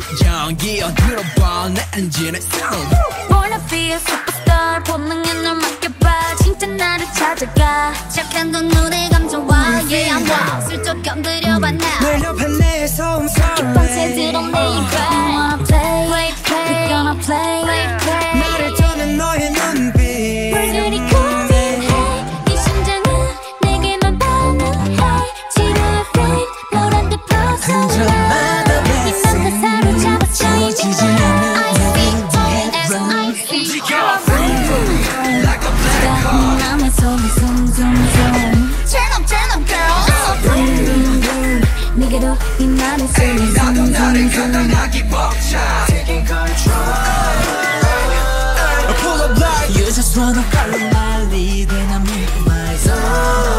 심장이 어들어봐 내 엔진의 sound Wanna be a superstar 본능에 널 맡겨봐 진짜 나를 찾아가 착한 건 눈에 감정와 Yeah I'm wild 슬쩍 건드려봐 now 널 옆에 내서 온사 깊은 새들어 내입 움직여 l i a black h o e 남의 속 a n n l e l g Taking control Pull up like You just wanna 빨리 빨리 Then I make my zone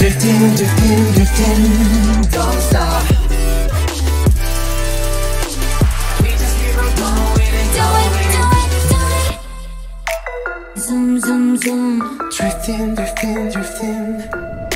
Drifting, drifting, drifting, don't stop. We just keep on going and going. Do it, do it, do it. Zoom, zoom, zoom. Drifting, drifting, drifting.